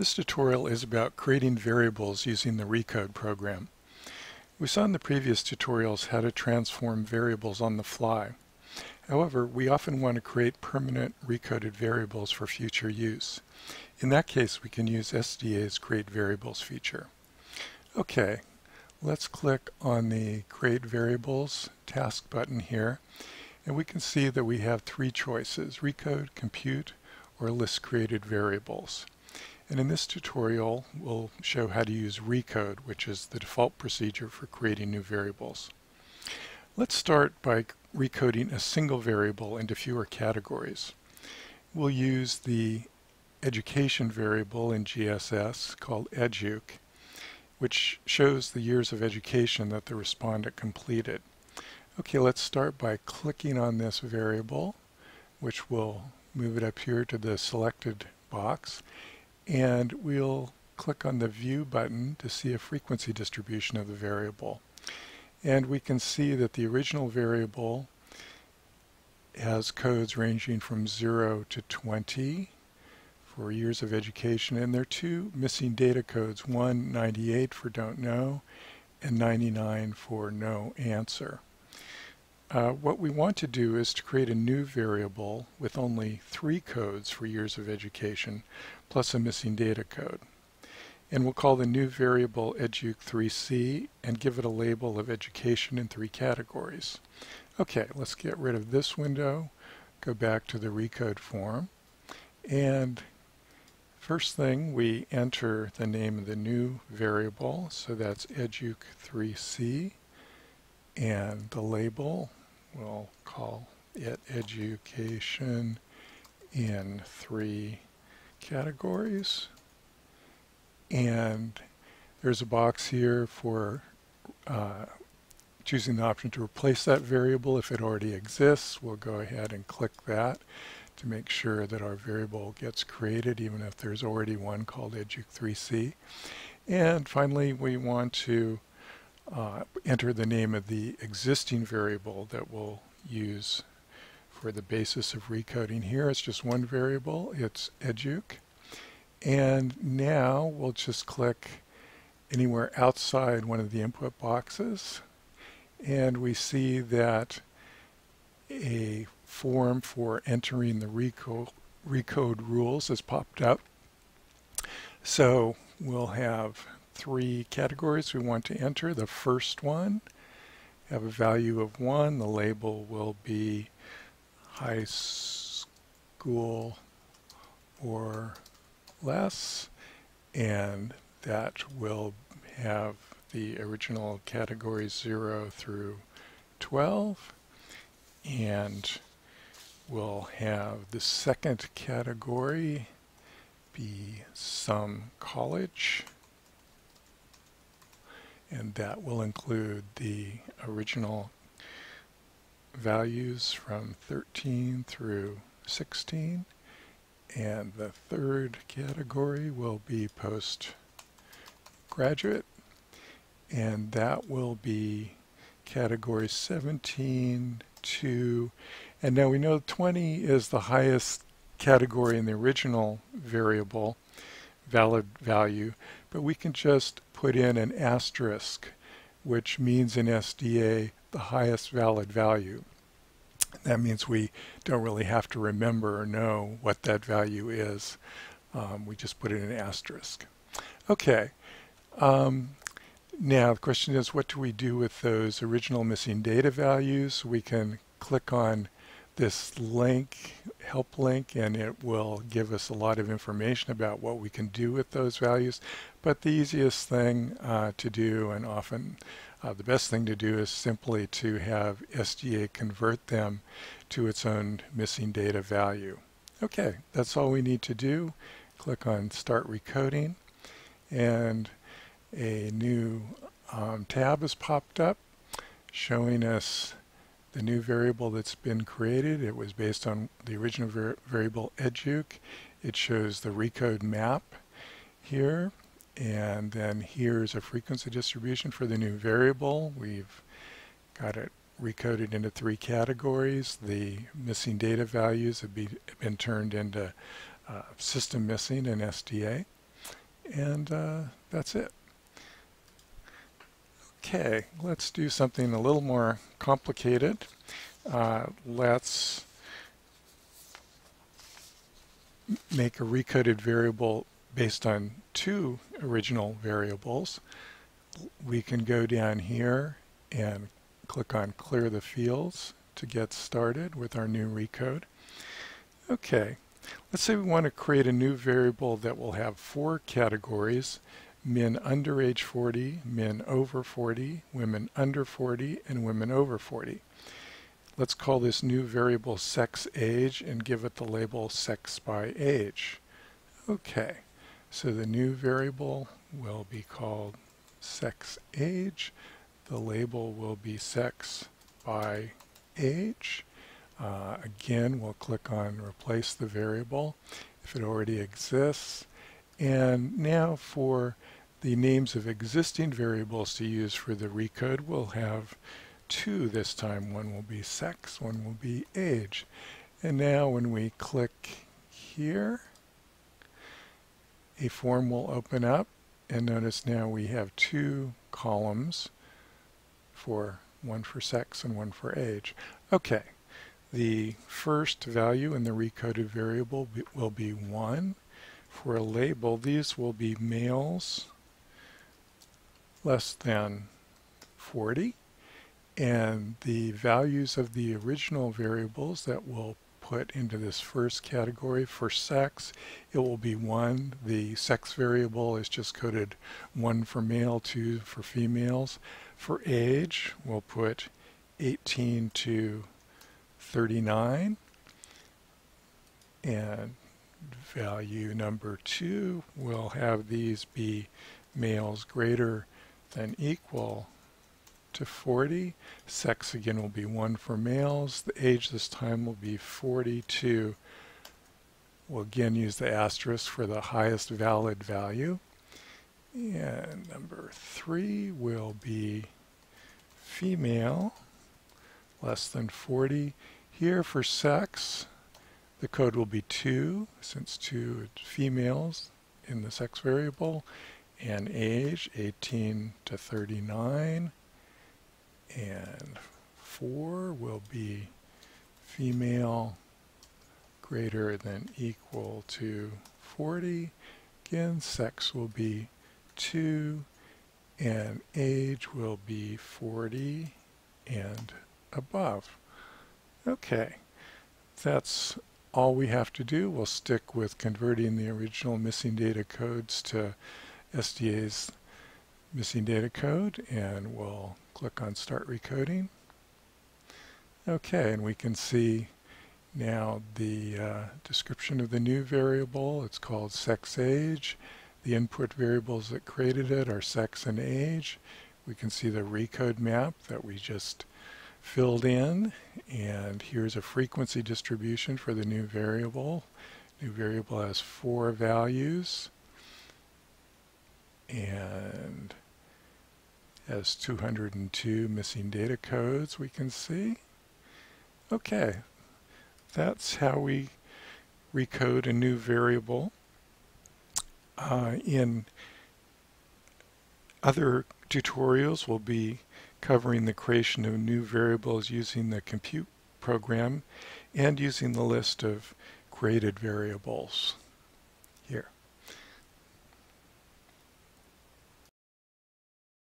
This tutorial is about creating variables using the Recode program. We saw in the previous tutorials how to transform variables on the fly. However, we often want to create permanent recoded variables for future use. In that case, we can use SDA's Create Variables feature. Okay, let's click on the Create Variables task button here, and we can see that we have three choices, Recode, Compute, or List Created Variables. And in this tutorial, we'll show how to use recode, which is the default procedure for creating new variables. Let's start by recoding a single variable into fewer categories. We'll use the education variable in GSS called educ, which shows the years of education that the respondent completed. Okay, let's start by clicking on this variable, which will move it up here to the selected box and we'll click on the View button to see a frequency distribution of the variable. And we can see that the original variable has codes ranging from 0 to 20 for years of education, and there are two missing data codes, one 98 for don't know, and 99 for no answer. Uh, what we want to do is to create a new variable with only three codes for years of education, plus a missing data code. And we'll call the new variable educ3c and give it a label of education in three categories. Okay, let's get rid of this window, go back to the recode form, and first thing we enter the name of the new variable, so that's educ3c, and the label we'll call it education in three categories. And there's a box here for uh, choosing the option to replace that variable if it already exists. We'll go ahead and click that to make sure that our variable gets created even if there's already one called educ3c. And finally, we want to uh, enter the name of the existing variable that we'll use for the basis of recoding here. It's just one variable, it's educ. And now we'll just click anywhere outside one of the input boxes and we see that a form for entering the recode, recode rules has popped up. So we'll have three categories we want to enter. The first one have a value of 1. The label will be high school or less and that will have the original categories 0 through 12 and we'll have the second category be some college and that will include the original values from 13 through 16 and the third category will be postgraduate. And that will be category 17 to and now we know 20 is the highest category in the original variable valid value but we can just put in an asterisk, which means in SDA the highest valid value. That means we don't really have to remember or know what that value is. Um, we just put in an asterisk. Okay. Um, now the question is what do we do with those original missing data values? We can click on this link, help link, and it will give us a lot of information about what we can do with those values. But the easiest thing uh, to do, and often uh, the best thing to do, is simply to have SDA convert them to its own missing data value. Okay, that's all we need to do. Click on Start Recoding, and a new um, tab has popped up showing us the new variable that's been created. It was based on the original var variable educ. It shows the recode map here. And then here's a frequency distribution for the new variable. We've got it recoded into three categories. The missing data values have be, been turned into uh, system missing in SDA. and uh, that's it. Okay, let's do something a little more complicated. Uh, let's make a recoded variable based on two original variables. We can go down here and click on clear the fields to get started with our new recode. Okay, let's say we want to create a new variable that will have four categories men under age 40, men over 40, women under 40, and women over 40. Let's call this new variable sex age and give it the label sex by age. Okay, so the new variable will be called sex age. The label will be sex by age. Uh, again, we'll click on replace the variable if it already exists. And now for the names of existing variables to use for the recode, we'll have two this time. One will be sex, one will be age. And now when we click here, a form will open up and notice now we have two columns for one for sex and one for age. Okay, the first value in the recoded variable will be 1. For a label, these will be males less than 40 and the values of the original variables that we'll put into this first category for sex it will be 1 the sex variable is just coded 1 for male 2 for females. For age we'll put 18 to 39 and value number 2 will have these be males greater than equal to 40. Sex again will be 1 for males. The age this time will be 42. We'll again use the asterisk for the highest valid value. And number 3 will be female, less than 40. Here for sex, the code will be 2, since 2 is females in the sex variable and age 18 to 39 and 4 will be female greater than equal to 40 again sex will be 2 and age will be 40 and above. Okay that's all we have to do we'll stick with converting the original missing data codes to SDA's missing data code and we'll click on start recoding. Okay, and we can see now the uh, description of the new variable. It's called sex age. The input variables that created it are sex and age. We can see the recode map that we just filled in and here's a frequency distribution for the new variable. New variable has four values and has 202 missing data codes we can see. Okay, that's how we recode a new variable. Uh, in other tutorials, we'll be covering the creation of new variables using the compute program and using the list of created variables.